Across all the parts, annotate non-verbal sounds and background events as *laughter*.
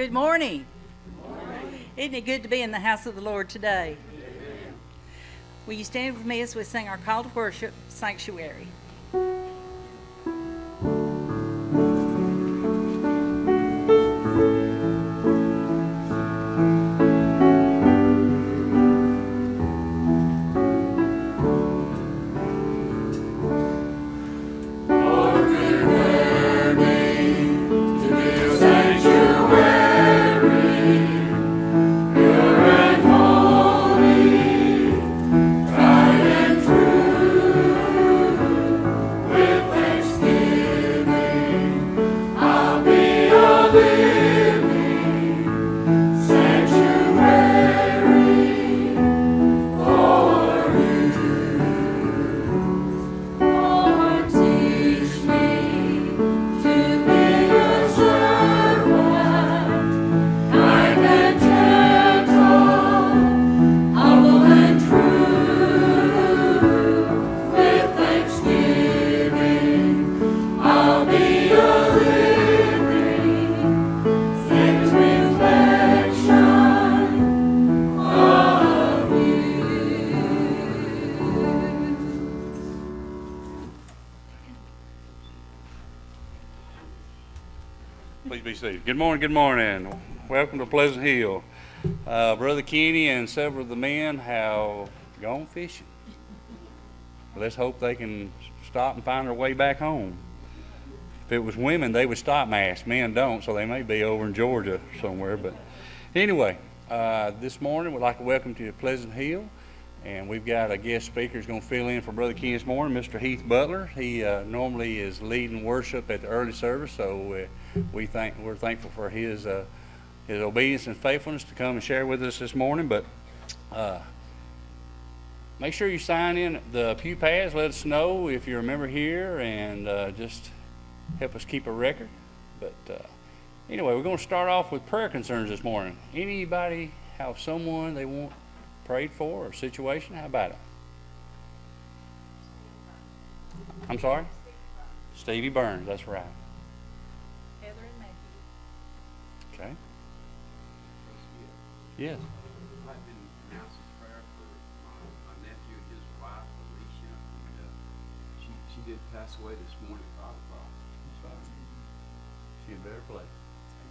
Good morning. Isn't it good to be in the house of the Lord today? Will you stand with me as we sing our call to worship, Sanctuary? Morning, good morning. Welcome to Pleasant Hill. Uh, Brother Kenny and several of the men have gone fishing. Let's hope they can stop and find their way back home. If it was women, they would stop and ask. Men don't, so they may be over in Georgia somewhere. But anyway, uh, this morning we'd like to welcome you to Pleasant Hill. And we've got a guest speaker who's going to fill in for Brother Kenny this morning, Mr. Heath Butler. He uh, normally is leading worship at the early service, so uh, we thank we're thankful for his uh, his obedience and faithfulness to come and share with us this morning. But uh, make sure you sign in the pew pads. Let us know if you're a member here, and uh, just help us keep a record. But uh, anyway, we're going to start off with prayer concerns this morning. Anybody have someone they want prayed for or situation? How about it? I'm sorry? Stevie Burns, that's right. Matthew. Okay. Yes. I've been announcing prayer for my, my nephew and his wife, Alicia, and, uh, she, she did pass away this morning, at five o'clock. She's a better place.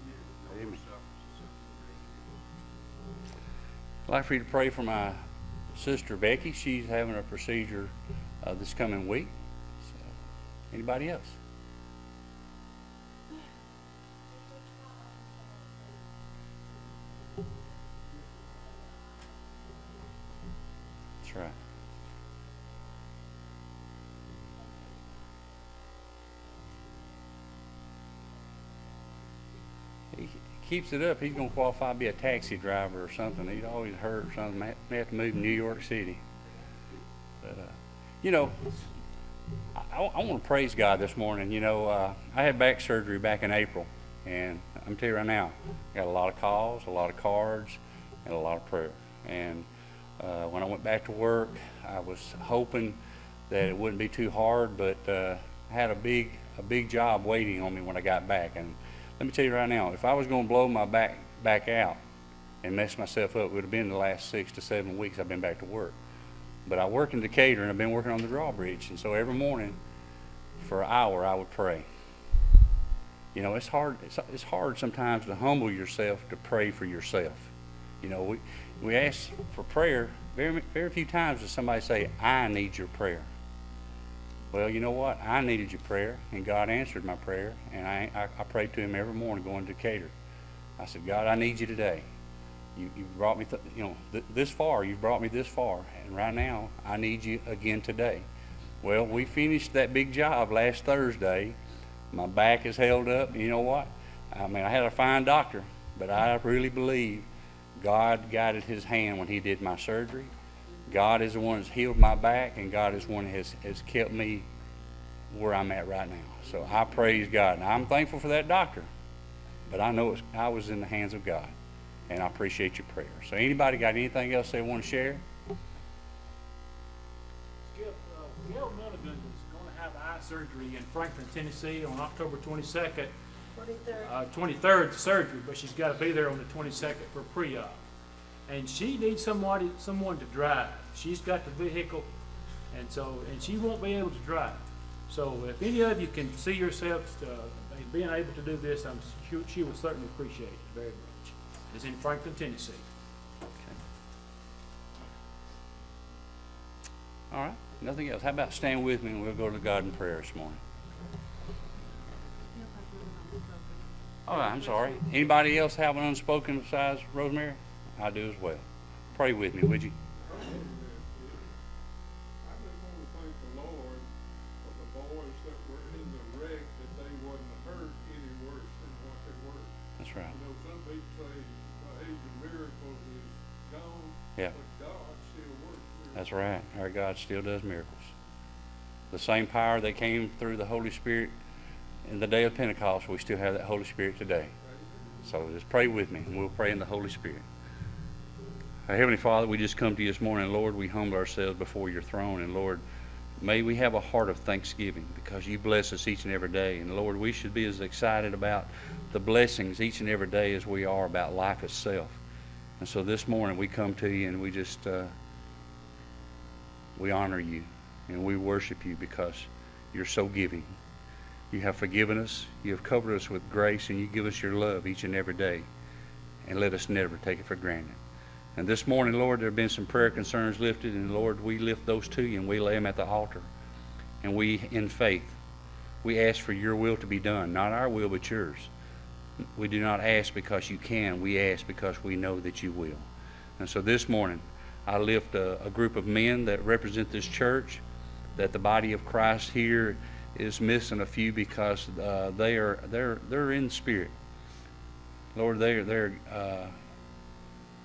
Amen. Amen. more suffers, suffering. I'd like for you to pray for my sister Becky. She's having a procedure uh, this coming week. So, anybody else? That's right. He keeps it up, he's gonna qualify to be a taxi driver or something. He'd always heard something, may have to move to New York City. But, uh, you know, I, I want to praise God this morning. You know, uh, I had back surgery back in April, and I'm telling you right now, I got a lot of calls, a lot of cards, and a lot of prayer. And uh, when I went back to work, I was hoping that it wouldn't be too hard, but uh, I had a big, a big job waiting on me when I got back. And let me tell you right now, if I was going to blow my back back out and mess myself up, it would have been the last six to seven weeks I've been back to work. But I work in Decatur and I've been working on the drawbridge, and so every morning for an hour I would pray. You know, it's hard. It's, it's hard sometimes to humble yourself to pray for yourself. You know, we we ask for prayer very very few times does somebody say, "I need your prayer." Well, you know what? I needed your prayer, and God answered my prayer, and I I, I prayed to Him every morning going to Decatur. I said, God, I need you today. You, you brought me, th- you know, th- this far. You've brought me this far, and right now I need you again today. Well, we finished that big job last Thursday. My back is held up. You know what? I mean, I had a fine doctor, but I really believe God guided His hand when He did my surgery. God is the one that's healed my back, and God is the one that has, has kept me where I'm at right now. So I praise God. And I'm thankful for that doctor, but I know I was in the hands of God, and I appreciate your prayer. So anybody got anything else they want to share? Skip, uh, Gail Milligan is going to have eye surgery in Franklin, Tennessee on October 22nd. Uh, 23rd surgery, but she's got to be there on the 22nd for pre-op. And she needs somebody, someone to drive. She's got the vehicle, and so, and she won't be able to drive. So if any of you can see yourselves uh, being able to do this, I'm, su- she will certainly appreciate it very much. It's in Franklin, Tennessee. Okay. All right, nothing else. How about stand with me and we'll go to God in prayer this morning? Oh, I'm sorry. Anybody else have an unspoken besides Rosemary? I do as well. Pray with me, would you? I just want to thank the Lord for the boys that were in the wreck, that they wasn't hurt any worse than what they were. That's right. You know, some people say the age of miracles is gone, Yeah. but God still works. That's right. Our God still does miracles. The same power that came through the Holy Spirit in the day of Pentecost, we still have that Holy Spirit today. So just pray with me, and we'll pray in the Holy Spirit. Our Heavenly Father, we just come to you this morning. Lord, we humble ourselves before your throne. And Lord, may we have a heart of thanksgiving because you bless us each and every day. And Lord, we should be as excited about the blessings each and every day as we are about life itself. And so this morning we come to you and we just, uh, we honor you and we worship you because you're so giving. You have forgiven us, you have covered us with grace, and you give us your love each and every day. And let us never take it for granted. And this morning, Lord, there have been some prayer concerns lifted, and Lord, we lift those to you and we lay them at the altar. And we, in faith, we ask for your will to be done, not our will, but yours. We do not ask because you can, we ask because we know that you will. And so this morning, I lift a, a group of men that represent this church, that the body of Christ here is missing a few because uh, they are they're they're in spirit. Lord, they're they're uh,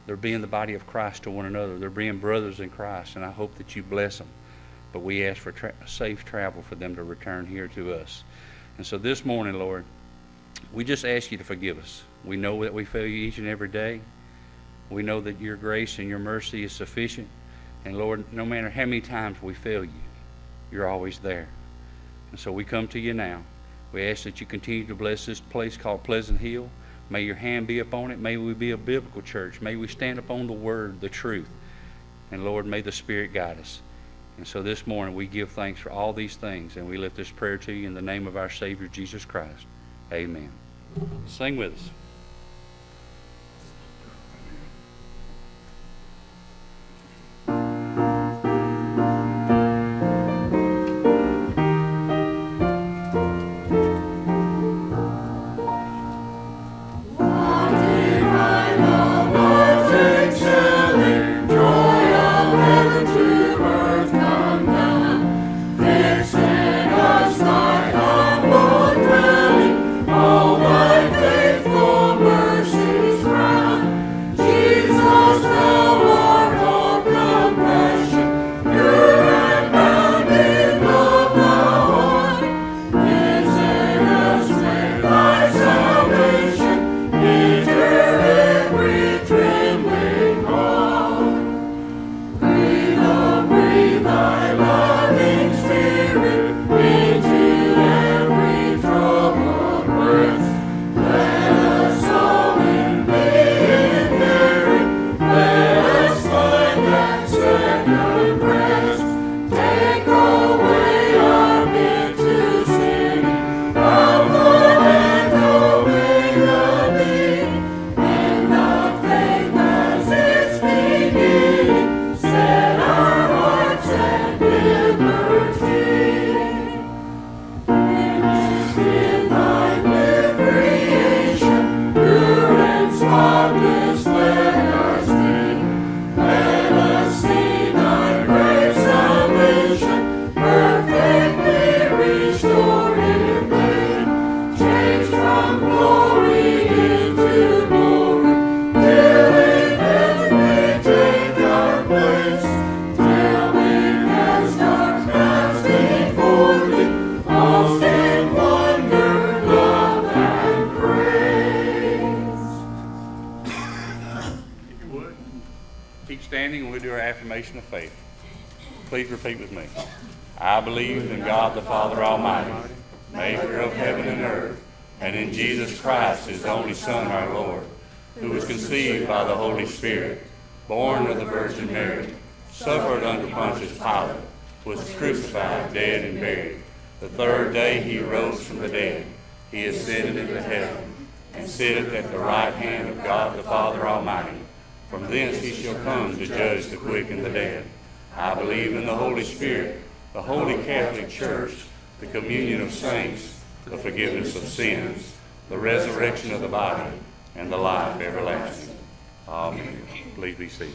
they're being the body of Christ to one another. They're being brothers in Christ, and I hope that you bless them. But we ask for tra- safe travel for them to return here to us. And so this morning, Lord, we just ask you to forgive us. We know that we fail you each and every day. We know that your grace and your mercy is sufficient. And Lord, no matter how many times we fail you, you're always there. And so we come to you now. We ask that you continue to bless this place called Pleasant Hill. May your hand be upon it. May we be a biblical church. May we stand upon the word, the truth. And Lord, may the Spirit guide us. And so this morning we give thanks for all these things and we lift this prayer to you in the name of our Savior Jesus Christ. Amen. Sing with us. Standing and we'll do our affirmation of faith. Please repeat with me. I believe in God the Father Almighty, maker of heaven and earth, and in Jesus Christ, his only Son, our Lord, who was conceived by the Holy Spirit, born of the Virgin Mary, suffered under Pontius Pilate, was crucified, dead, and buried. The third day he rose from the dead. He ascended into heaven, and sitteth at the right hand of God the Father Almighty. From thence he shall come to judge the quick and the dead. I believe in the Holy Spirit, the holy Catholic Church, the communion of saints, the forgiveness of sins, the resurrection of the body, and the life everlasting. Amen. Please be seated.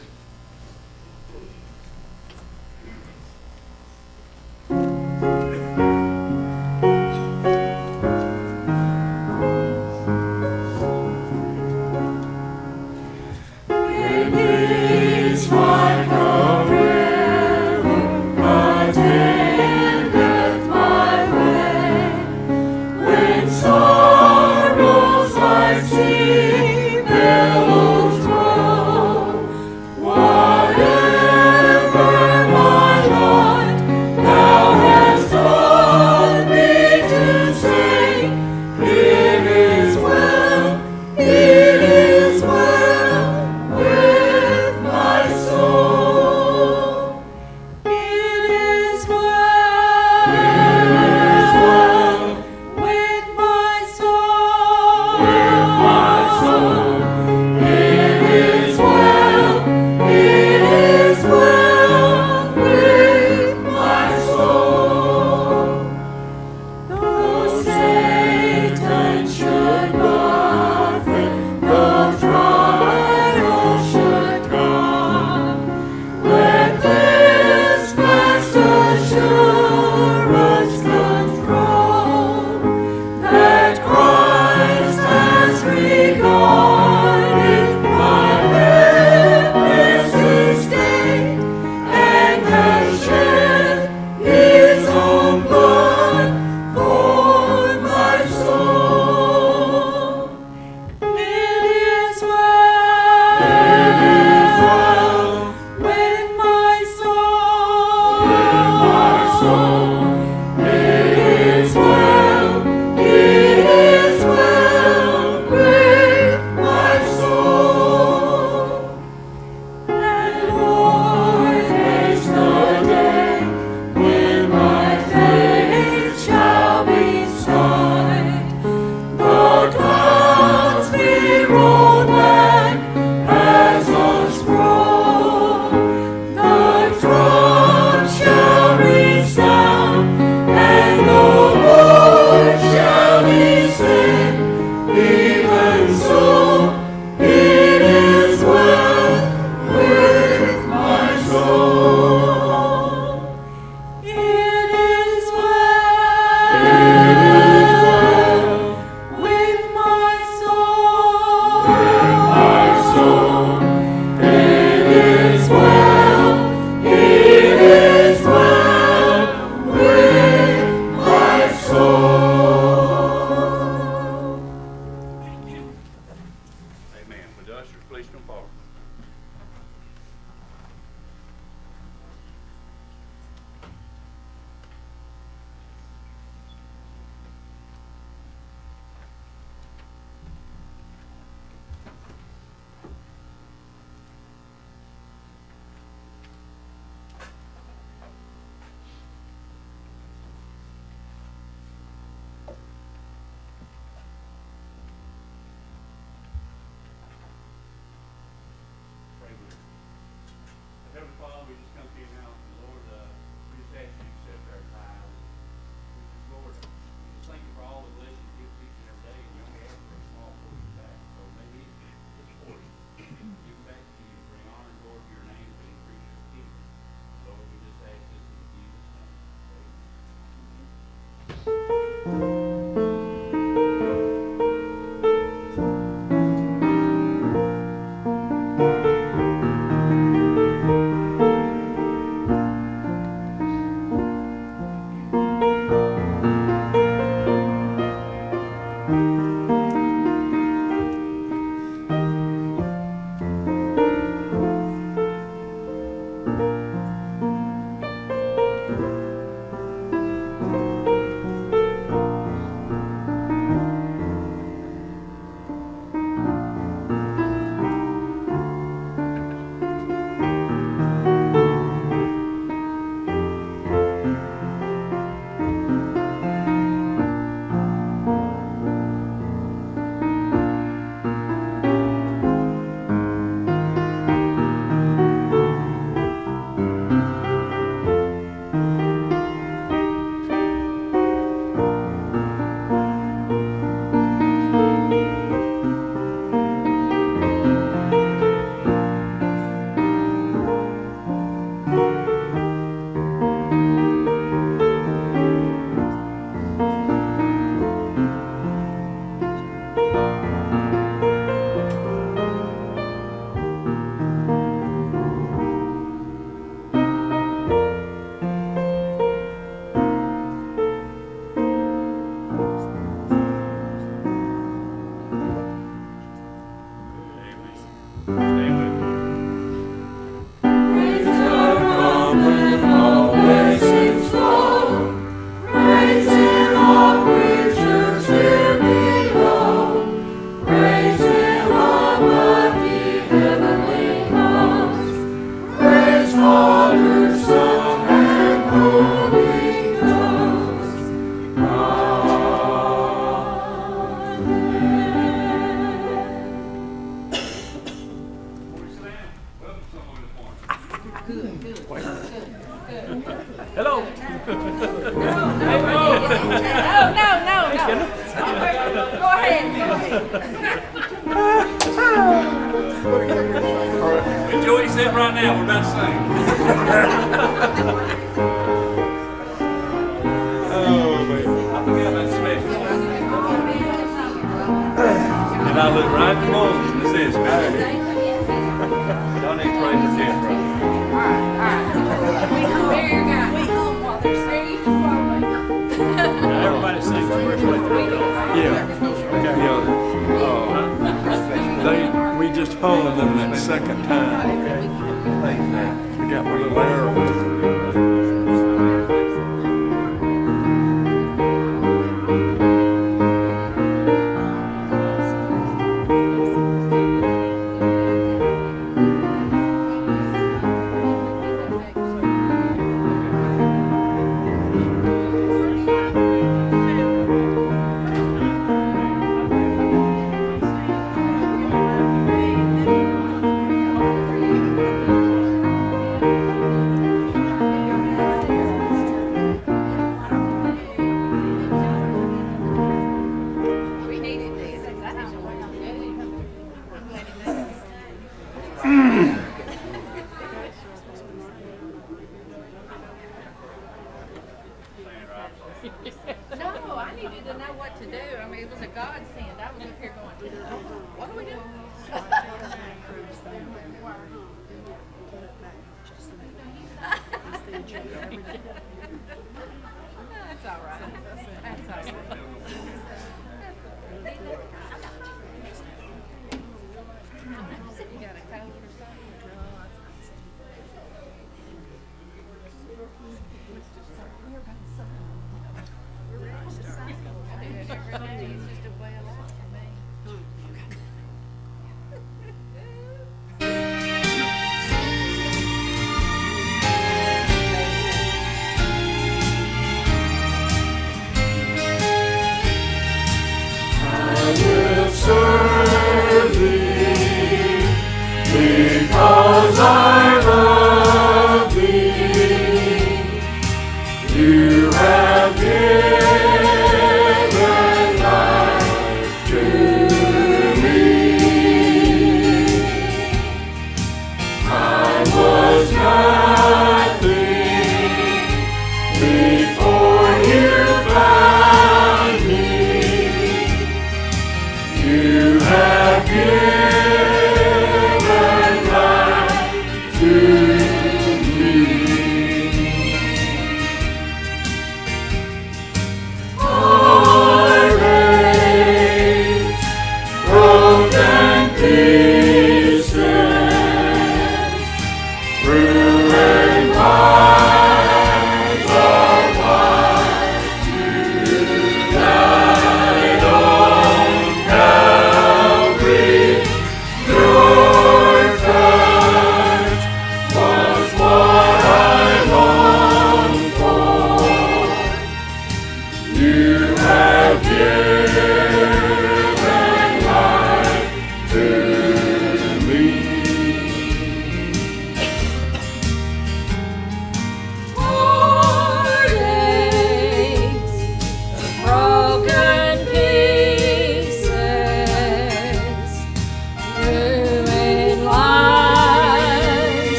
Got one arrow.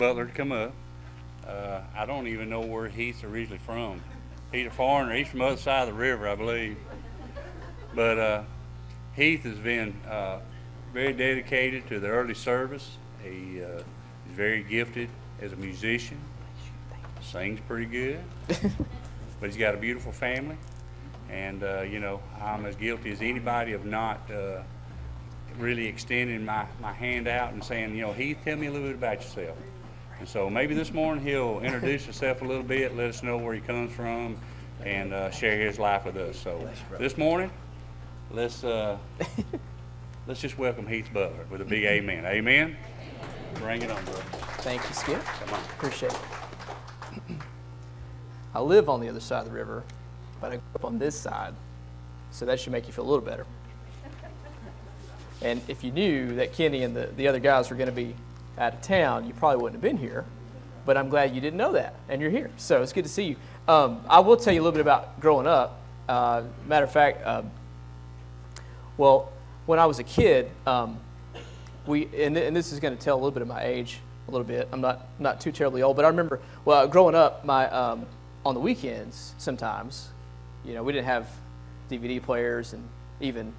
Butler to come up. Uh, I don't even know where Heath's originally from. He's a foreigner. He's from the other side of the river, I believe. But uh, Heath has been uh, very dedicated to the early service. He uh, is very gifted as a musician. Sings pretty good. *laughs* but he's got a beautiful family. And, uh, you know, I'm as guilty as anybody of not uh, really extending my, my hand out and saying, you know, Heath, tell me a little bit about yourself. And so maybe this morning he'll introduce himself a little bit, let us know where he comes from, and uh, share his life with us. So this morning, let's uh, *laughs* let's just welcome Heath Butler with a big amen. Amen. Bring it on, brother. Thank you, Skip. Come on. Appreciate it. *clears throat* I live on the other side of the river, but I grew up on this side, so that should make you feel a little better. And if you knew that Kenny and the, the other guys were going to be out of town, you probably wouldn't have been here. But I'm glad you didn't know that, and you're here. So it's good to see you. Um, I will tell you a little bit about growing up. Uh, matter of fact, um, well, when I was a kid, um, we and, th- and this is going to tell a little bit of my age, a little bit. I'm not not too terribly old, but I remember well growing up, my um, on the weekends sometimes, you know, we didn't have DVD players and even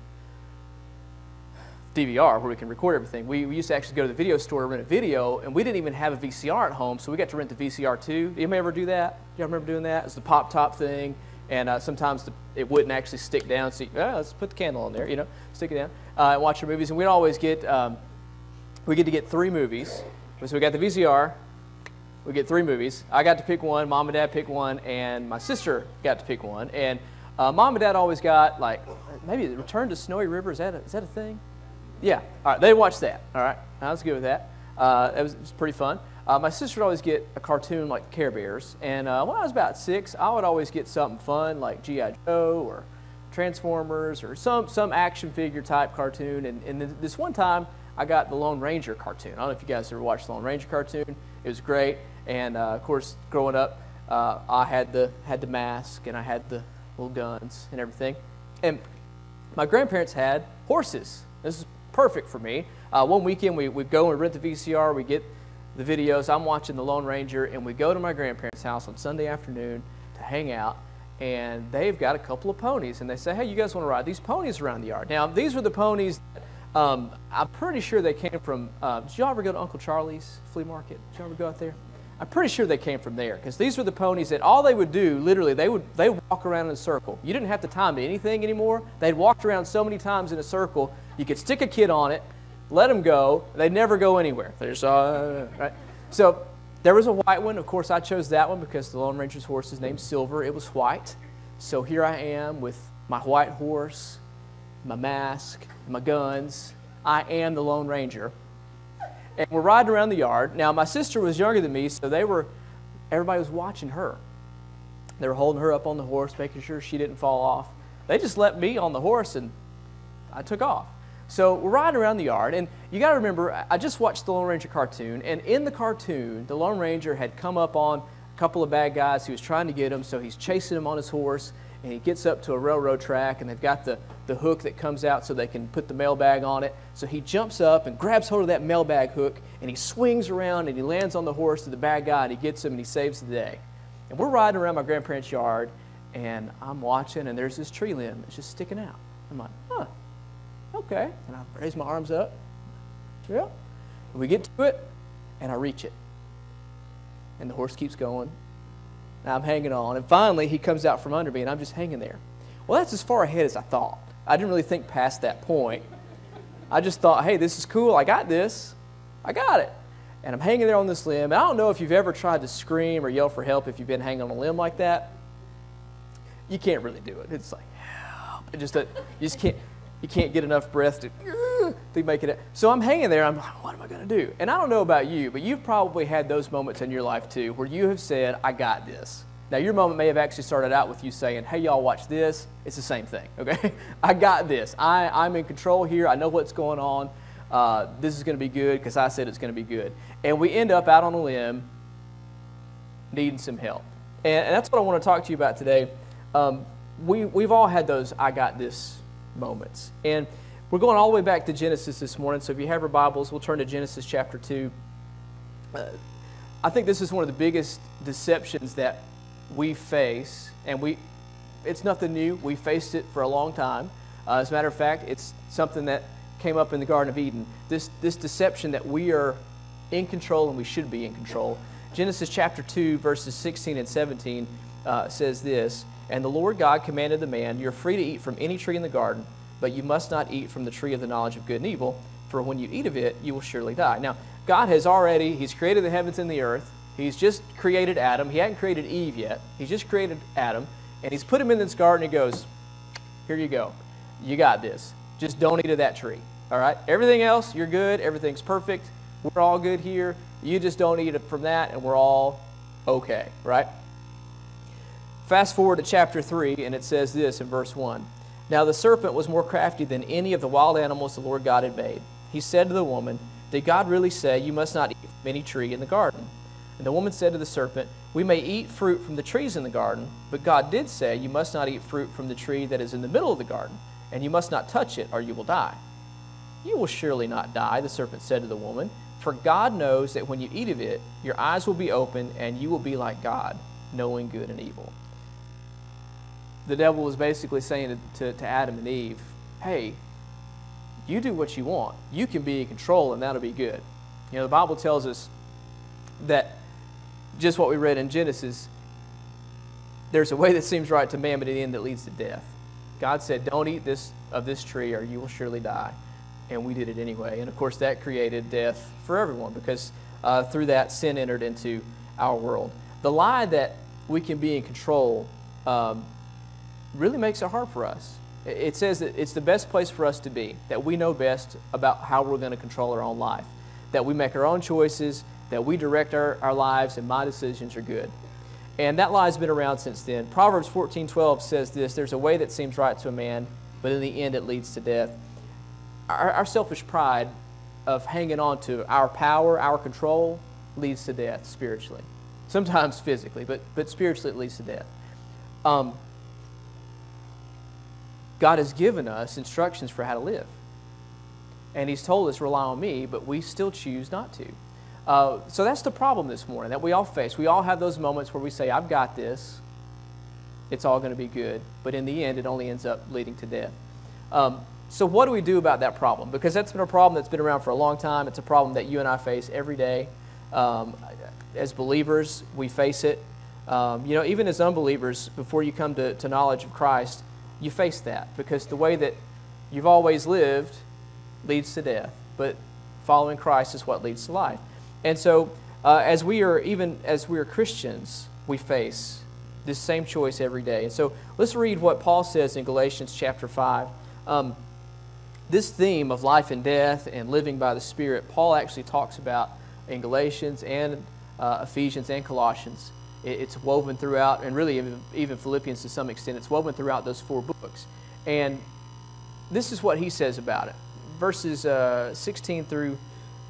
DVR where we can record everything. We, we used to actually go to the video store and rent a video, and we didn't even have a VCR at home, so we got to rent the VCR too. Anybody ever do that? Y'all remember doing that? It's the pop top thing, and uh, sometimes the, it wouldn't actually stick down. So you, ah, let's put the candle on there, you know, stick it down, uh, and watch your movies. And we'd always get um, we get to get three movies. So we got the VCR. We get three movies. I got to pick one. Mom and Dad picked one, and my sister got to pick one. And uh, Mom and Dad always got like maybe Return to Snowy River. Is that a, is that a thing? Yeah. All right. They watched that. All right. I was good with that. Uh, it, was, it was pretty fun. Uh, my sister would always get a cartoon like Care Bears, and uh, when I was about six, I would always get something fun like GI Joe or Transformers or some some action figure type cartoon. And, and this one time, I got the Lone Ranger cartoon. I don't know if you guys ever watched the Lone Ranger cartoon. It was great. And uh, of course, growing up, uh, I had the had the mask and I had the little guns and everything. And my grandparents had horses. This is perfect for me. Uh, one weekend, we we go and rent the VCR. We get the videos. I'm watching the Lone Ranger, and we go to my grandparents' house on Sunday afternoon to hang out. And they've got a couple of ponies, and they say, "Hey, you guys want to ride these ponies around the yard?" Now, these were the ponies. That, um, I'm pretty sure they came from. Uh, did y'all ever go to Uncle Charlie's flea market? Did y'all ever go out there? I'm pretty sure they came from there because these were the ponies that all they would do, literally, they would they walk around in a circle. You didn't have to time to anything anymore. They'd walked around so many times in a circle. You could stick a kid on it, let them go. They'd never go anywhere. They're just uh, right. So there was a white one. Of course, I chose that one because the Lone Ranger's horse is named Silver. It was white. So here I am with my white horse, my mask, my guns. I am the Lone Ranger. And we're riding around the yard. Now, my sister was younger than me, so they were, everybody was watching her. They were holding her up on the horse, making sure she didn't fall off. They just let me on the horse, and I took off. So we're riding around the yard, and you got to remember, I just watched the Lone Ranger cartoon, and in the cartoon, the Lone Ranger had come up on a couple of bad guys. He was trying to get them, so he's chasing them on his horse, and he gets up to a railroad track, and they've got the, the hook that comes out so they can put the mailbag on it. So he jumps up and grabs hold of that mailbag hook, and he swings around, and he lands on the horse to the bad guy, and he gets him, and he saves the day. And we're riding around my grandparents' yard, and I'm watching, and there's this tree limb that's just sticking out. I'm like, huh, okay. And I raise my arms up. Yeah. And we get to it, and I reach it. And the horse keeps going. And I'm hanging on. And finally, he comes out from under me, and I'm just hanging there. Well, that's as far ahead as I thought. I didn't really think past that point. I just thought, hey, this is cool. I got this. I got it. And I'm hanging there on this limb. And I don't know if you've ever tried to scream or yell for help if you've been hanging on a limb like that. You can't really do it. It's like, help. It just, uh, you just can't, you can't get enough breath to, to make it. So I'm hanging there. I'm like, what am I going to do? And I don't know about you, but you've probably had those moments in your life too where you have said, I got this. Now, your moment may have actually started out with you saying, Hey, y'all, watch this. It's the same thing, okay? *laughs* I got this. I, I'm in control here. I know what's going on. Uh, this is going to be good because I said it's going to be good. And we end up out on a limb needing some help. And, and that's what I want to talk to you about today. Um, we, we've all had those I got this moments. And We're going all the way back to Genesis this morning, so if you have your Bibles, we'll turn to Genesis chapter 2. Uh, I think this is one of the biggest deceptions that we face, and we, it's nothing new. We faced it for a long time. Uh, as a matter of fact, it's something that came up in the Garden of Eden. This, this deception that we are in control and we should be in control. Genesis chapter 2, verses 16 and 17 uh, says this And the Lord God commanded the man, You're free to eat from any tree in the garden, but you must not eat from the tree of the knowledge of good and evil, for when you eat of it, you will surely die. Now, God has already, He's created the heavens and the earth. He's just created Adam. He hadn't created Eve yet. He's just created Adam, and He's put him in this garden. He goes, Here you go. You got this. Just don't eat of that tree. All right? Everything else, you're good. Everything's perfect. We're all good here. You just don't eat it from that, and we're all okay, right? Fast forward to chapter 3, and it says this in verse 1 Now the serpent was more crafty than any of the wild animals the Lord God had made. He said to the woman, Did God really say, You must not eat from any tree in the garden? And the woman said to the serpent, We may eat fruit from the trees in the garden, but God did say, You must not eat fruit from the tree that is in the middle of the garden, and you must not touch it, or you will die. You will surely not die, the serpent said to the woman. For God knows that when you eat of it, your eyes will be opened and you will be like God, knowing good and evil. The devil was basically saying to, to, Adam and Eve, hey, you do what you want. You can be in control and that'll be good. You know, the Bible tells us that just what we read in Genesis, there's a way that seems right to man, but in the end that leads to death. God said, Don't eat this of this tree or you will surely die and we did it anyway. And of course, that created death for everyone because uh, through that, sin entered into our world. The lie that we can be in control um, really makes it hard for us. It says that it's the best place for us to be, that we know best about how we're going to control our own life, that we make our own choices, that we direct our, our lives, and my decisions are good. And that lie has been around since then. Proverbs 14:12 says this, there's a way that seems right to a man, but in the end it leads to death our, our selfish pride of hanging on to our power, our control, leads to death spiritually. Sometimes physically, but, but spiritually it leads to death. Um, God has given us instructions for how to live. And He's told us, rely on me, but we still choose not to. Uh, so that's the problem this morning that we all face. We all have those moments where we say, I've got this. It's all going to be good. But in the end, it only ends up leading to death. Um, so, what do we do about that problem? Because that's been a problem that's been around for a long time. It's a problem that you and I face every day. Um, as believers, we face it. Um, you know, even as unbelievers, before you come to, to knowledge of Christ, you face that because the way that you've always lived leads to death, but following Christ is what leads to life. And so, uh, as we are, even as we are Christians, we face this same choice every day. And so, let's read what Paul says in Galatians chapter 5. Um, this theme of life and death and living by the Spirit, Paul actually talks about in Galatians and uh, Ephesians and Colossians. It, it's woven throughout, and really even, Philippians to some extent, it's woven throughout those four books. And this is what he says about it. Verses uh, 16 through,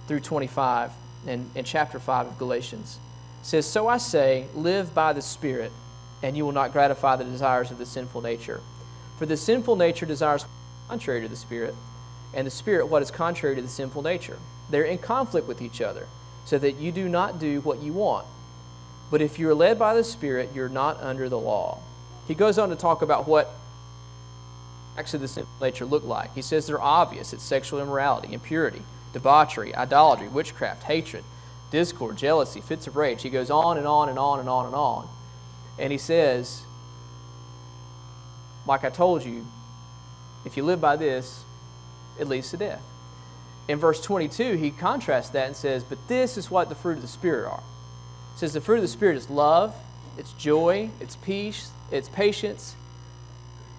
through 25 and, in chapter 5 of Galatians says, So I say, live by the Spirit, and you will not gratify the desires of the sinful nature. For the sinful nature desires contrary to the Spirit and the Spirit what is contrary to the sinful nature. They're in conflict with each other, so that you do not do what you want. But if you're led by the Spirit, you're not under the law. He goes on to talk about what acts of the sinful nature look like. He says they're obvious it's sexual immorality, impurity, debauchery, idolatry, witchcraft, hatred, discord, jealousy, fits of rage. He goes on and on and on and on and on. And he says, like I told you, if you live by this, it leads to death. In verse 22, he contrasts that and says, But this is what the fruit of the Spirit are. He says the fruit of the Spirit is love, it's joy, it's peace, it's patience,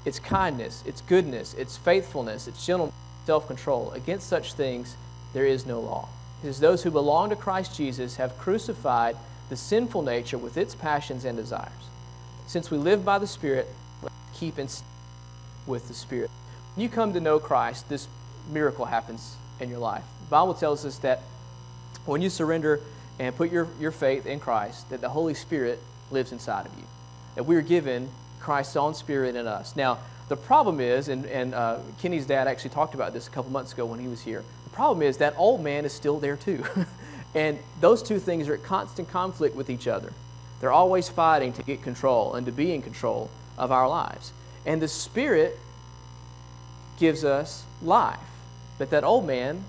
it's kindness, it's goodness, it's faithfulness, it's gentleness, self control. Against such things there is no law. Says, Those who belong to Christ Jesus have crucified the sinful nature with its passions and desires. Since we live by the Spirit, let's keep in with the Spirit. When you come to know Christ, this miracle happens in your life. The Bible tells us that when you surrender and put your, your faith in Christ, that the Holy Spirit lives inside of you. That we are given Christ's own spirit in us. Now, the problem is, and, and uh, Kenny's dad actually talked about this a couple months ago when he was here. The problem is that old man is still there too. *laughs* and those two things are at constant conflict with each other. They're always fighting to get control and to be in control of our lives. And the Spirit gives us life. But that old man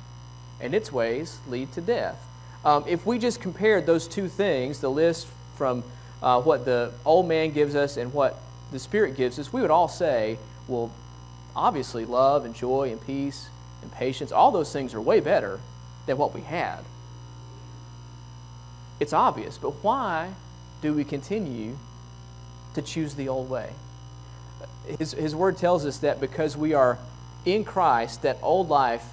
and its ways lead to death. Um, if we just compared those two things, the list from uh, what the old man gives us and what the Spirit gives us, we would all say, well, obviously, love and joy and peace and patience, all those things are way better than what we had. It's obvious, but why do we continue to choose the old way? His, his word tells us that because we are in Christ, that old life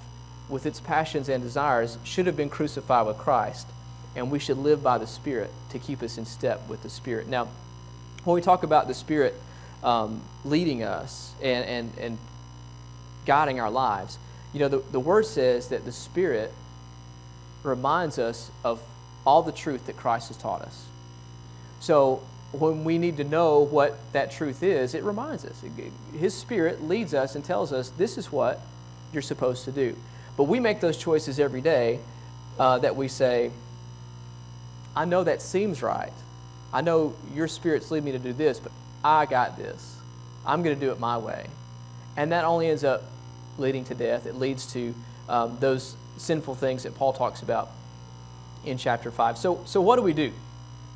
with its passions and desires should have been crucified with Christ, and we should live by the Spirit to keep us in step with the Spirit. Now, when we talk about the Spirit um, leading us and, and, and guiding our lives, you know, the, the Word says that the Spirit reminds us of all the truth that Christ has taught us. So, when we need to know what that truth is, it reminds us. His Spirit leads us and tells us this is what you're supposed to do. But we make those choices every day uh, that we say, I know that seems right. I know your spirit's leading me to do this, but I got this. I'm going to do it my way. And that only ends up leading to death. It leads to um, those sinful things that Paul talks about in chapter 5. So, so what do we do?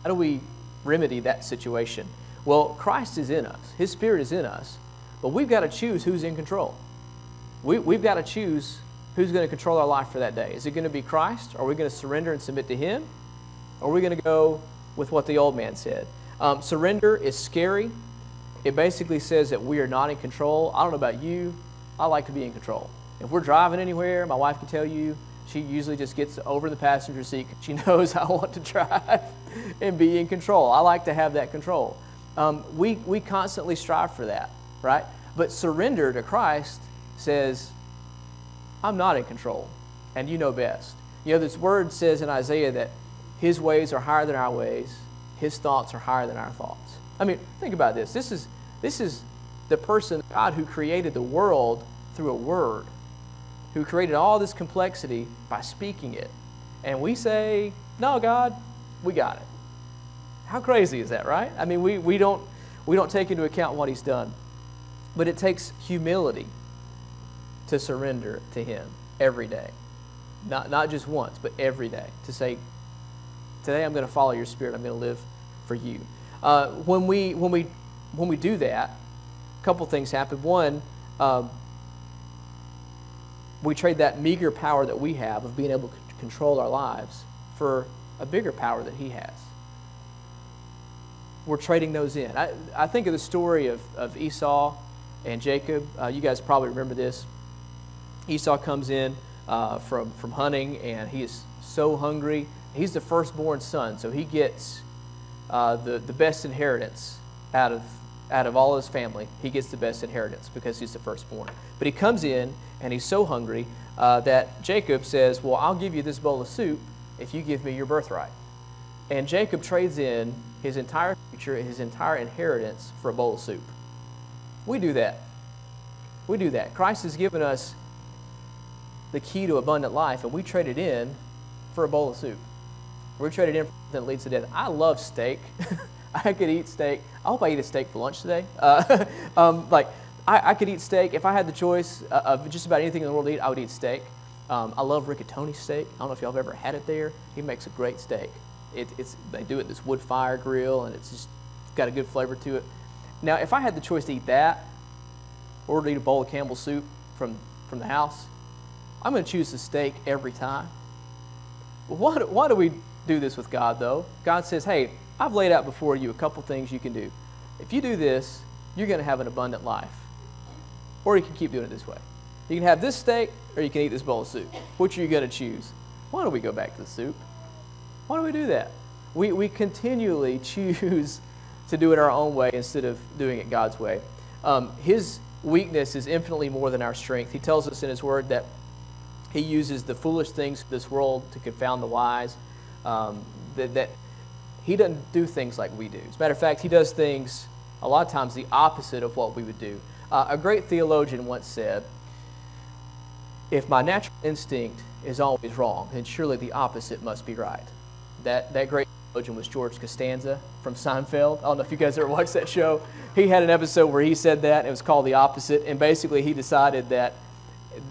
How do we remedy that situation? Well, Christ is in us, His Spirit is in us, but we've got to choose who's in control. We, we've got to choose who's going to control our life for that day. Is it going to be Christ? Are we going to surrender and submit to Him? Or are we going to go with what the old man said? Um, surrender is scary. It basically says that we are not in control. I don't know about you. I like to be in control. If we're driving anywhere, my wife can tell you, she usually just gets over the passenger seat. *laughs* She knows I want to drive *laughs* and be in control. I like to have that control. Um, we, we constantly strive for that, right? But surrender to Christ says, I'm not in control, and you know best. You know, this word says in Isaiah that his ways are higher than our ways, his thoughts are higher than our thoughts. I mean, think about this. This is, this is the person, God, who created the world through a word, who created all this complexity by speaking it. And we say, No, God, we got it. How crazy is that, right? I mean, we, we, don't, we don't take into account what he's done. But it takes humility to surrender to Him every day. Not, not just once, but every day. To say, today I'm going to follow your spirit. I'm going to live for you. Uh, when, we, when, we, when we do that, a couple things happen. One, um, we trade that meager power that we have of being able to control our lives for a bigger power that He has. We're trading those in. I, I think of the story of, of Esau and Jacob. Uh, you guys probably remember this. Esau comes in uh, from, from hunting and he is so hungry. He's the firstborn son, so he gets uh, the, the best inheritance out of, out of all his family. He gets the best inheritance because he's the firstborn. But he comes in and he's so hungry uh, that Jacob says, Well, I'll give you this bowl of soup if you give me your birthright. And Jacob trades in his entire future, his entire inheritance for a bowl of soup. We do that. We do that. Christ has given us the key to abundant life, and we trade it in for a bowl of soup. We trade it in for that leads to death. I love steak. *laughs* I could eat steak. I hope I eat a steak for lunch today. Uh, *laughs* um, like, I, I, could eat steak. If I had the choice of just about anything in the world to eat, I would eat steak. Um, I love rigatoni steak. I don't know if y'all have ever had it there. He makes a great steak. It, it's, they do it this wood fire grill, and it's just got a good flavor to it. Now, if I had the choice to eat that or to eat a bowl of Campbell's soup from, from the house, I'm going to choose the steak every time. Why do, why do we do this with God, though? God says, hey, I've laid out before you a couple things you can do. If you do this, you're going to have an abundant life. Or you can keep doing it this way. You can have this steak, or you can eat this bowl of soup. Which are you going to choose? Why don't we go back to the soup? Why do we do that? We, we continually *laughs* choose to do it our own way instead of doing it God's way. Um, his weakness is infinitely more than our strength. He tells us in His Word that he uses the foolish things of this world to confound the wise. Um, that, that he doesn't do things like we do. As a matter of fact, he does things a lot of times the opposite of what we would do. Uh, a great theologian once said, if my natural instinct is always wrong, then surely the opposite must be right. That, that great theologian was George Costanza from Seinfeld. I don't know if you guys ever watched that show. He had an episode where he said that, it was called The Opposite. And basically, he decided that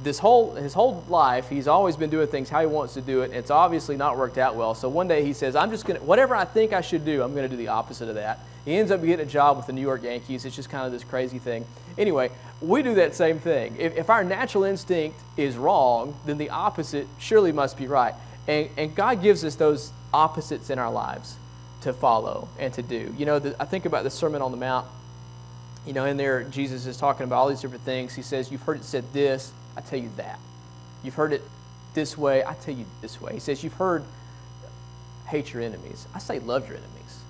this whole his whole life he's always been doing things how he wants to do it. And it's obviously not worked out well. So one day he says i'm just going to whatever i think i should do i'm going to do the opposite of that. He ends up getting a job with the new york yankees. It's just kind of this crazy thing. Anyway we do that same thing. If, if our natural instinct is wrong then the opposite surely must be right. And, and god gives us those opposites in our lives to follow and to do. You know the, i think about the sermon on the mount. You know in there jesus is talking about all these different things. He says you've heard it said this I tell you that. You've heard it this way, I tell you this way. He says, You've heard hate your enemies. I say love your enemies.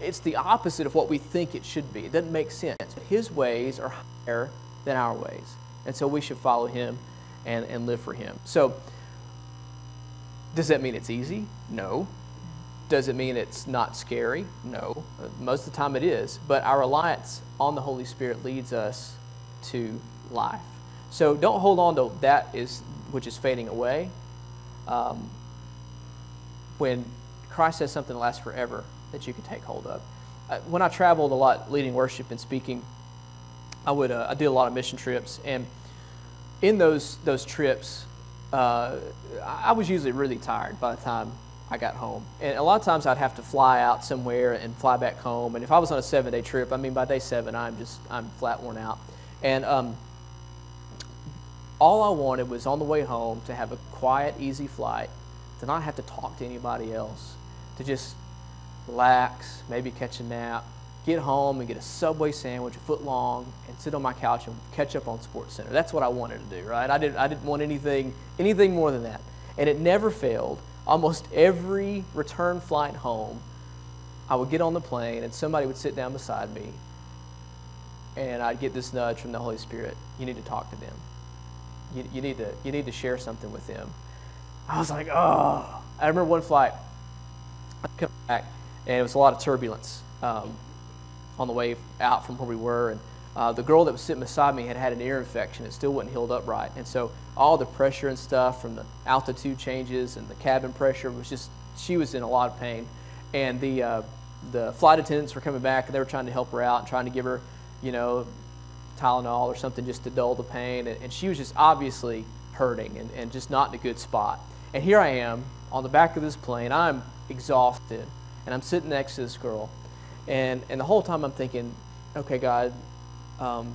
It's the opposite of what we think it should be. It doesn't make sense. His ways are higher than our ways. And so we should follow him and, and live for him. So, does that mean it's easy? No. Does it mean it's not scary? No. Most of the time it is. But our reliance on the Holy Spirit leads us to life. So don't hold on to that is which is fading away. Um, when Christ says something lasts forever that you can take hold of. Uh, when I traveled a lot, leading worship and speaking, I would uh, I did a lot of mission trips, and in those those trips, uh, I was usually really tired by the time I got home. And a lot of times I'd have to fly out somewhere and fly back home. And if I was on a seven day trip, I mean, by day seven, I'm just, I'm flat worn out. And um, all I wanted was on the way home to have a quiet, easy flight, to not have to talk to anybody else, to just relax, maybe catch a nap, get home and get a Subway sandwich a foot long and sit on my couch and catch up on Sports Center. That's what I wanted to do, right? I didn't, I didn't want anything, anything more than that. And it never failed. Almost every return flight home, I would get on the plane and somebody would sit down beside me and I'd get this nudge from the Holy Spirit. You need to talk to them you, you, need to, you need to share something with them. I was like, oh. I remember one flight, I come back, and it was a lot of turbulence um, on the way out from where we were. And uh, the girl that was sitting beside me had had an ear infection. It still wasn't healed up right. And so all the pressure and stuff from the altitude changes and the cabin pressure was just, she was in a lot of pain. And the, uh, the flight attendants were coming back and they were trying to help her out and trying to give her, you know, Tylenol or something just to dull the pain. And, and she was just obviously hurting and, and just not in a good spot. And here I am on the back of this plane. I'm exhausted. And I'm sitting next to this girl. And, and the whole time I'm thinking, okay, God, um,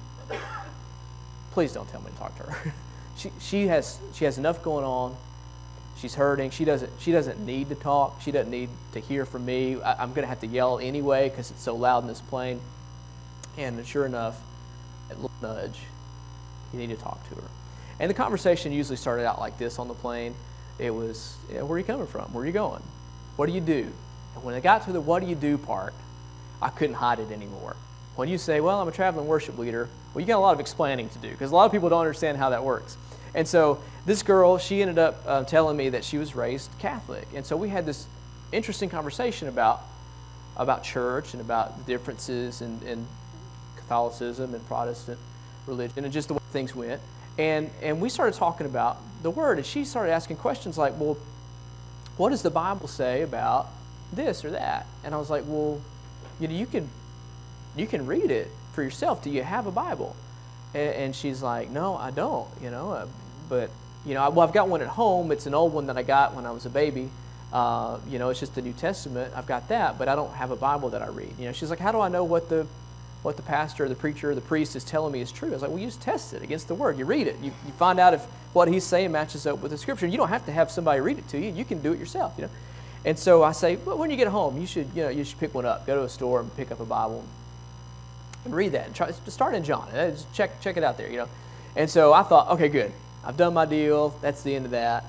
please don't tell me to talk to her. *laughs* she, she, has, she has enough going on. She's hurting. She doesn't, she doesn't need to talk. She doesn't need to hear from me. I, I'm going to have to yell anyway because it's so loud in this plane. And sure enough, little nudge. You need to talk to her. And the conversation usually started out like this on the plane. It was, where are you coming from? Where are you going? What do you do? And when I got to the what do you do part, I couldn't hide it anymore. When you say, well, I'm a traveling worship leader, well, you got a lot of explaining to do because a lot of people don't understand how that works. And so this girl, she ended up uh, telling me that she was raised Catholic. And so we had this interesting conversation about, about church and about the differences and, and Catholicism and Protestant religion and just the way things went. And, and we started talking about the Word, and she started asking questions like, well, what does the Bible say about this or that? And I was like, well, you know, you can, you can read it for yourself. Do you have a Bible? And, and she's like, no, I don't, you know, uh, but, you know, I, well, I've got one at home. It's an old one that I got when I was a baby. Uh, you know, it's just the New Testament. I've got that, but I don't have a Bible that I read. You know, she's like, how do I know what the what the pastor, or the preacher, or the priest is telling me is true. I was like, well, you just test it against the word. You read it. You, you find out if what he's saying matches up with the scripture. You don't have to have somebody read it to you. You can do it yourself, you know. And so I say, well, when you get home, you should, you know, you should pick one up. Go to a store and pick up a Bible and read that. And try, to start in John. And just check, check it out there, you know. And so I thought, okay, good. I've done my deal. That's the end of that.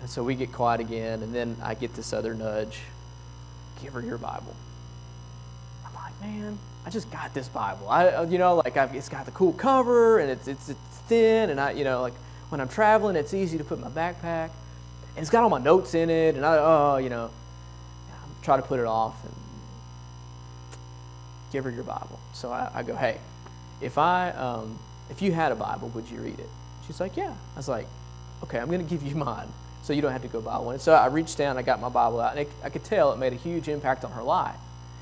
And so we get quiet again, and then I get this other nudge. Give her your Bible man, I just got this Bible. I, uh, you know, like I've, it's got the cool cover and it's, it's, it's thin and I, you know, like when I'm traveling, it's easy to put in my backpack and it's got all my notes in it and I, oh, you know, I try to put it off and give her your Bible. So I, I go, hey, if I, um, if you had a Bible, would you read it? She's like, yeah. I was like, okay, I'm going to give you *laughs* mine so you don't have to go buy one. And so I reached down, I got my Bible out, and it, I could tell it made a huge impact on her life.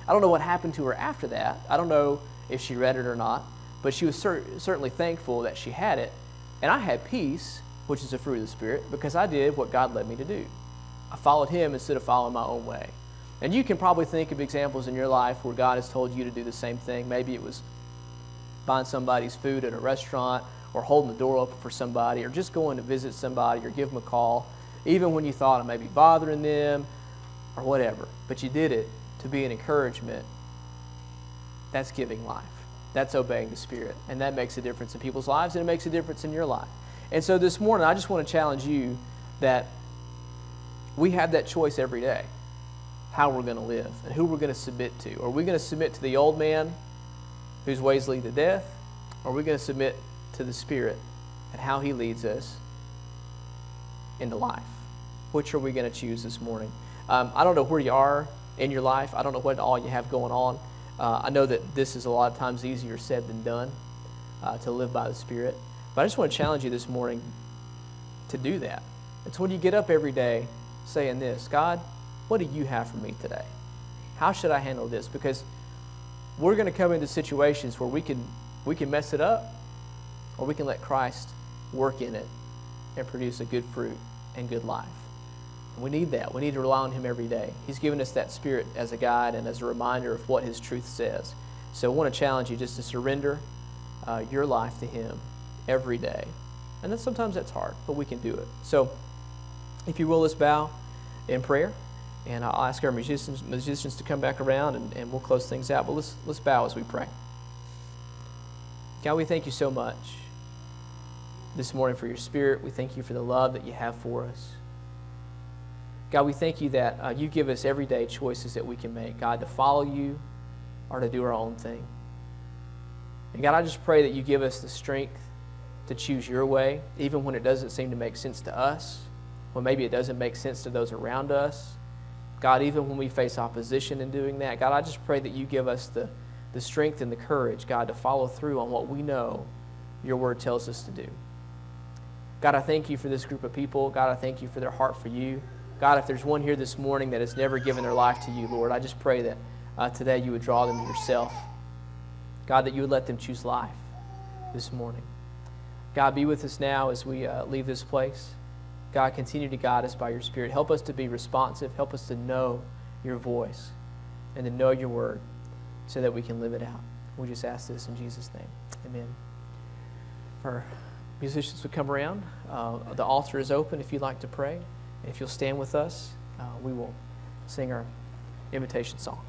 I don't know what happened to her after that. I don't know if she read it or not, but she was cer- certainly thankful that she had it. And I had peace, which is a fruit of the Spirit, because I did what God led me to do. I followed Him instead of following my own way. And you can probably think of examples in your life where God has told you to do the same thing. Maybe it was buying somebody's food at a restaurant, or holding the door open for somebody, or just going to visit somebody, or give them a call, even when you thought it may be bothering them, or whatever. But you did it to be an encouragement. That's giving life. That's obeying the Spirit. And that makes a difference in people's lives, and it makes a difference in your life. And so this morning, I just want to challenge you that we have that choice every day how we're going to live and who we're going to submit to. Are we going to submit to the old man whose ways lead to death? Or are we going to submit to the Spirit and how He leads us into life? Which are we going to choose this morning? Um, I don't know where you are in your life. I don't know what all you have going on. Uh, I know that this is a lot of times easier said than done uh, to live by the Spirit. But I just want to challenge you this morning to do that. It's when you get up every day saying this God, what do you have for me today? How should I handle this? Because we're going to come into situations where we can, we can mess it up or we can let Christ work in it and produce a good fruit and good life. We need that. We need to rely on Him every day. He's given us that Spirit as a guide and as a reminder of what His truth says. So I want to challenge you just to surrender uh, your life to Him every day. And then sometimes that's hard, but we can do it. So if you will, let's bow in prayer. And I'll ask our musicians, musicians to come back around and, and we'll close things out. But let's, let's bow as we pray. God, we thank you so much this morning for your spirit. We thank you for the love that you have for us. God, we thank you that uh, you give us everyday choices that we can make, God, to follow you or to do our own thing. And God, I just pray that you give us the strength to choose your way, even when it doesn't seem to make sense to us, when maybe it doesn't make sense to those around us. God, even when we face opposition in doing that, God, I just pray that you give us the, the strength and the courage, God, to follow through on what we know your word tells us to do. God, I thank you for this group of people. God, I thank you for their heart for you. God, if there's one here this morning that has never given their life to you, Lord, I just pray that uh, today you would draw them to yourself. God, that you would let them choose life this morning. God, be with us now as we uh, leave this place. God, continue to guide us by your Spirit. Help us to be responsive. Help us to know your voice and to know your word so that we can live it out. We just ask this in Jesus' name. Amen. Our musicians would come around. Uh, the altar is open if you'd like to pray. If you'll stand with us, uh, we will sing our invitation song.